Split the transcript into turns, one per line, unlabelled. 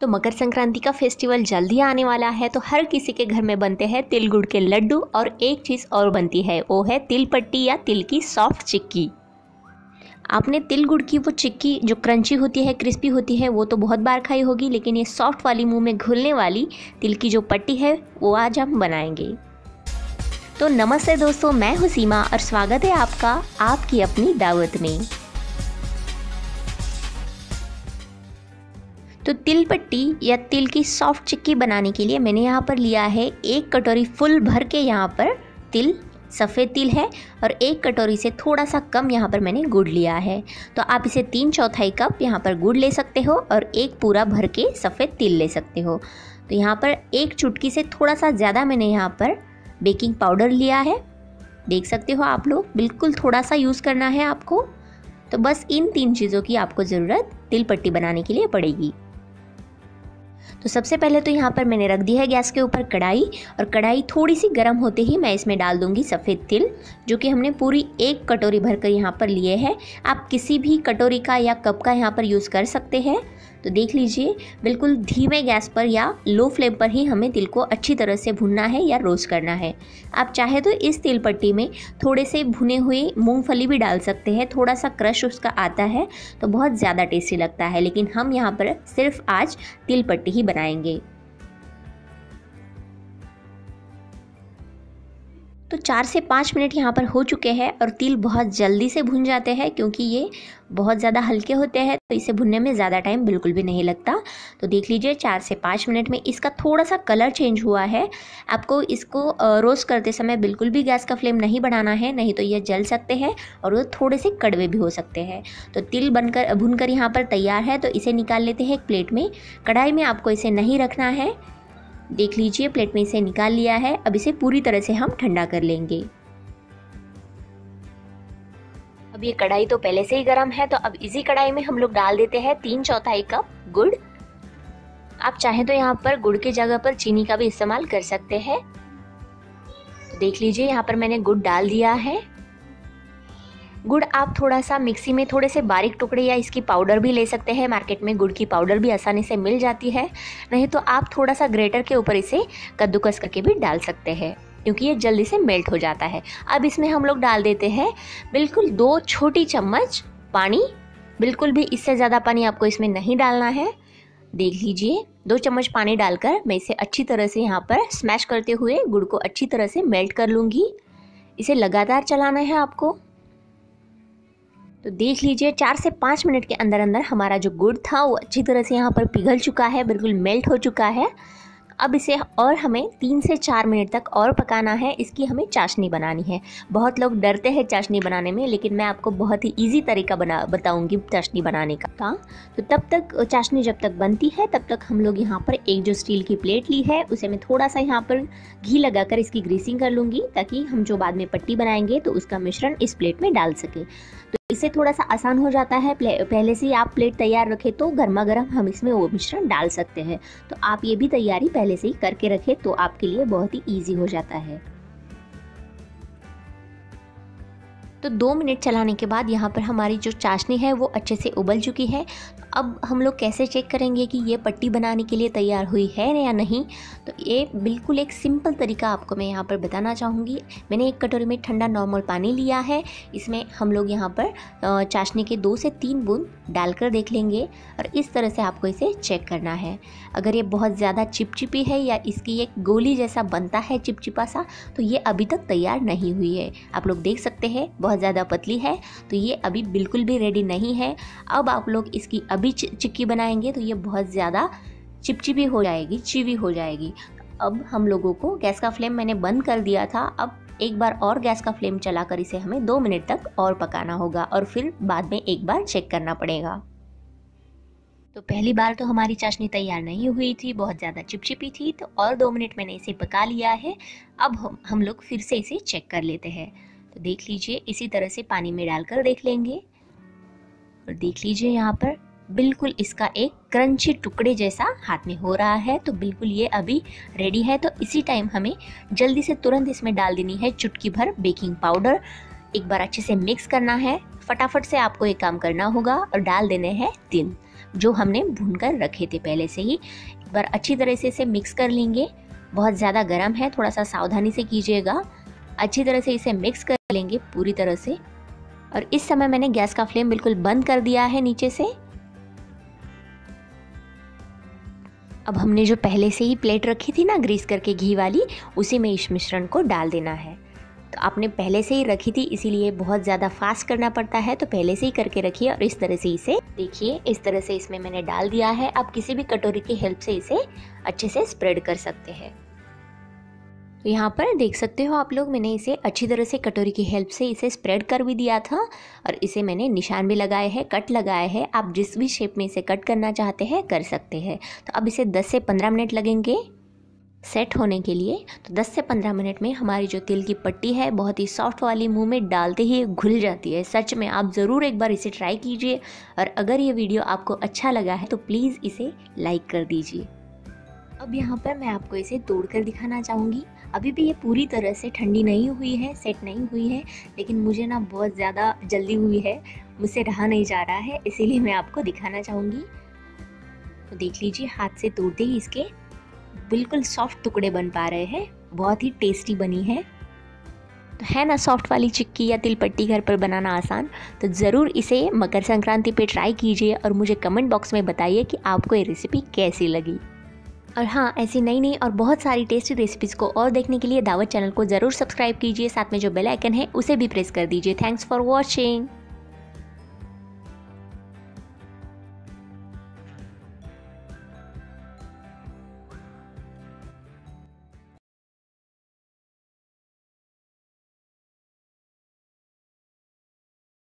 तो मकर संक्रांति का फेस्टिवल जल्दी आने वाला है तो हर किसी के घर में बनते हैं तिल गुड़ के लड्डू और एक चीज़ और बनती है, वो है तिल पट्टी या तिल की सॉफ्ट चिक्की। आपने तिल गुड़ की वो चिक्की जो क्रंची होती है क्रिस्पी होती है, वो तो बहुत बार खाई होगी, लेकिन ये सॉफ्ट वाली मुँह में घुलने वाली तिल की जो पट्टी है, वो आज हम बनाएँगे। तो नमस्ते दोस्तों, मैं हूँ सीमा और स्वागत है आपका आपकी अपनी दावत में। तो तिल पट्टी या तिल की सॉफ्ट चिक्की बनाने के लिए मैंने यहाँ पर लिया है एक कटोरी फुल भर के यहाँ पर तिल, सफ़ेद तिल है और एक कटोरी से थोड़ा सा कम यहाँ पर मैंने गुड़ लिया है। तो आप इसे तीन चौथाई कप यहाँ पर गुड़ ले सकते हो और एक पूरा भर के सफ़ेद तिल ले सकते हो। तो यहाँ पर एक चुटकी से थोड़ा सा ज़्यादा मैंने यहाँ पर बेकिंग पाउडर लिया है। देख सकते हो आप लोग, बिल्कुल थोड़ा सा यूज़ करना है आपको। तो बस इन तीन चीज़ों की आपको ज़रूरत तिल पट्टी बनाने के लिए पड़ेगी। तो सबसे पहले तो यहाँ पर मैंने रख दिया है गैस के ऊपर कढ़ाई और कढ़ाई थोड़ी सी गर्म होते ही मैं इसमें डाल दूँगी सफ़ेद तिल, जो कि हमने पूरी एक कटोरी भरकर यहाँ पर लिए है। आप किसी भी कटोरी का या कप का यहाँ पर यूज़ कर सकते हैं। तो देख लीजिए, बिल्कुल धीमे गैस पर या लो फ्लेम पर ही हमें तिल को अच्छी तरह से भुनना है या रोस्ट करना है। आप चाहे तो इस तिल पट्टी में थोड़े से भुने हुए मूंगफली भी डाल सकते हैं थोड़ा सा क्रश उसका आता है तो बहुत ज़्यादा टेस्टी लगता है, लेकिन हम यहाँ पर सिर्फ़ आज तिल पट्टी ही बनाएँगे। तो चार से पाँच मिनट यहाँ पर हो चुके हैं और तिल बहुत जल्दी से भुन जाते हैं क्योंकि ये बहुत ज़्यादा हल्के होते हैं तो इसे भुनने में ज़्यादा टाइम बिल्कुल भी नहीं लगता। तो देख लीजिए, चार से पाँच मिनट में इसका थोड़ा सा कलर चेंज हुआ है। आपको इसको रोस्ट करते समय बिल्कुल भी गैस का फ्लेम नहीं बढ़ाना है, नहीं तो ये जल सकते हैं और वो थोड़े से कड़वे भी हो सकते हैं। तो तिल बनकर, भुनकर यहाँ पर तैयार है तो इसे निकाल लेते हैं एक प्लेट में। कढ़ाई में आपको इसे नहीं रखना है। देख लीजिए प्लेट में इसे निकाल लिया है। अब इसे पूरी तरह से हम ठंडा कर लेंगे। अब ये कढ़ाई तो पहले से ही गर्म है तो अब इसी कढ़ाई में हम लोग डाल देते हैं तीन चौथाई कप गुड़। आप चाहें तो यहाँ पर गुड़ की जगह पर चीनी का भी इस्तेमाल कर सकते हैं। तो देख लीजिए, यहाँ पर मैंने गुड़ डाल दिया है। गुड़ आप थोड़ा सा मिक्सी में थोड़े से बारीक टुकड़े या इसकी पाउडर भी ले सकते हैं। मार्केट में गुड़ की पाउडर भी आसानी से मिल जाती है। नहीं तो आप थोड़ा सा ग्रेटर के ऊपर इसे कद्दूकस करके भी डाल सकते हैं, क्योंकि ये जल्दी से मेल्ट हो जाता है। अब इसमें हम लोग डाल देते हैं बिल्कुल दो छोटी चम्मच पानी। बिल्कुल भी इससे ज़्यादा पानी आपको इसमें नहीं डालना है। देख लीजिए, दो चम्मच पानी डालकर मैं इसे अच्छी तरह से यहाँ पर स्मैश करते हुए गुड़ को अच्छी तरह से मेल्ट कर लूँगी। इसे लगातार चलाना है आपको। तो देख लीजिए, चार से पाँच मिनट के अंदर अंदर हमारा जो गुड़ था, वो अच्छी तरह से यहाँ पर पिघल चुका है, बिल्कुल मेल्ट हो चुका है। अब इसे और हमें तीन से चार मिनट तक और पकाना है, इसकी हमें चाशनी बनानी है। बहुत लोग डरते हैं चाशनी बनाने में, लेकिन मैं आपको बहुत ही इजी तरीका बना, बताऊँगी चाशनी बनाने का। तो तब तक चाशनी जब तक बनती है, तब तक हम लोग यहाँ पर एक जो स्टील की प्लेट ली है, उसे मैं थोड़ा सा यहाँ पर घी लगाकर इसकी ग्रीसिंग कर लूँगी, ताकि हम जो बाद में पट्टी बनाएँगे तो उसका मिश्रण इस प्लेट में डाल सके। तो इससे थोड़ा सा आसान हो जाता है। पहले से ही आप प्लेट तैयार रखें तो गर्मा गर्म हम इसमें वो मिश्रण डाल सकते हैं। तो आप ये भी तैयारी पहले से ही करके रखें तो आपके लिए बहुत ही ईजी हो जाता है। तो दो मिनट चलाने के बाद यहाँ पर हमारी जो चाशनी है वो अच्छे से उबल चुकी है। अब हम लोग कैसे चेक करेंगे कि ये पट्टी बनाने के लिए तैयार हुई है या नहीं? तो ये बिल्कुल एक सिंपल तरीका आपको मैं यहाँ पर बताना चाहूँगी। मैंने एक कटोरी में ठंडा नॉर्मल पानी लिया है। इसमें हम लोग यहाँ पर चाशनी के दो से तीन बूंद डालकर देख लेंगे और इस तरह से आपको इसे चेक करना है। अगर ये बहुत ज़्यादा चिपचिपी है या इसकी एक गोली जैसा बनता है चिपचिपा सा तो ये अभी तक तैयार नहीं हुई है। आप लोग देख सकते हैं, बहुत ज़्यादा पतली है तो ये अभी बिल्कुल भी रेडी नहीं है। अब आप लोग इसकी अभी चिक्की बनाएँगे तो ये बहुत ज़्यादा चिपचिपी हो जाएगी, चिवी हो जाएगी। अब हम लोगों को गैस का फ्लेम मैंने बंद कर दिया था, अब एक बार और गैस का फ्लेम चलाकर इसे हमें दो मिनट तक और पकाना होगा और फिर बाद में एक बार चेक करना पड़ेगा। तो पहली बार तो हमारी चाशनी तैयार नहीं हुई थी, बहुत ज़्यादा चिपचिपी थी तो और दो मिनट मैंने इसे पका लिया है। अब हम हम लोग फिर से इसे चेक कर लेते हैं। तो देख लीजिए, इसी तरह से पानी में डालकर देख लेंगे। और देख लीजिए यहाँ पर, बिल्कुल इसका एक क्रंची टुकड़े जैसा हाथ में हो रहा है तो बिल्कुल ये अभी रेडी है। तो इसी टाइम हमें जल्दी से तुरंत इसमें डाल देनी है चुटकी भर बेकिंग पाउडर एक बार अच्छे से मिक्स करना है। फटाफट से आपको एक काम करना होगा और डाल देने हैं तिल जो हमने भून कर रखे थे पहले से ही। एक बार अच्छी तरह से इसे मिक्स कर लेंगे। बहुत ज़्यादा गर्म है, थोड़ा सा सावधानी से कीजिएगा। अच्छी तरह से इसे मिक्स कर लेंगे पूरी तरह से। और इस समय मैंने गैस का फ्लेम बिल्कुल बंद कर दिया है नीचे से। अब हमने जो पहले से ही प्लेट रखी थी ना ग्रीस करके घी वाली, उसी में इस मिश्रण को डाल देना है। तो आपने पहले से ही रखी थी, इसीलिए बहुत ज़्यादा फास्ट करना पड़ता है तो पहले से ही करके रखिए और इस तरह से इसे देखिए, इस तरह से इसमें मैंने डाल दिया है। आप किसी भी कटोरी की हेल्प से इसे अच्छे से स्प्रेड कर सकते हैं। तो यहाँ पर देख सकते हो आप लोग, मैंने इसे अच्छी तरह से कटोरी की हेल्प से इसे स्प्रेड कर भी दिया था और इसे मैंने निशान भी लगाए हैं कट लगाए हैं। आप जिस भी शेप में इसे कट करना चाहते हैं, कर सकते हैं। तो अब इसे 10 से 15 मिनट लगेंगे सेट होने के लिए। तो 10 से 15 मिनट में हमारी जो तिल की पट्टी है, बहुत ही सॉफ्ट वाली मुँह में डालते ही घुल जाती है। सच में आप ज़रूर एक बार इसे ट्राई कीजिए और अगर ये वीडियो आपको अच्छा लगा है तो प्लीज़ इसे लाइक कर दीजिए। अब यहाँ पर मैं आपको इसे तोड़ कर दिखाना चाहूँगी। अभी भी ये पूरी तरह से ठंडी नहीं हुई है सेट नहीं हुई है, लेकिन मुझे ना बहुत ज़्यादा जल्दी हुई है, मुझसे रहा नहीं जा रहा है, इसीलिए मैं आपको दिखाना चाहूँगी। तो देख लीजिए, हाथ से तोड़ते ही इसके बिल्कुल सॉफ्ट टुकड़े बन पा रहे हैं, बहुत ही टेस्टी बनी है। तो है ना सॉफ्ट वाली चिक्की या तिलपट्टी घर पर बनाना आसान? तो ज़रूर इसे मकर संक्रांति पे ट्राई कीजिए और मुझे कमेंट बॉक्स में बताइए कि आपको ये रेसिपी कैसी लगी। और हाँ ऐसी नई नई और बहुत सारी टेस्टी रेसिपीज़ को और देखने के लिए दावत चैनल को ज़रूर सब्सक्राइब कीजिए। साथ में जो बेल आइकन है, उसे भी प्रेस कर दीजिए। Thanks for watching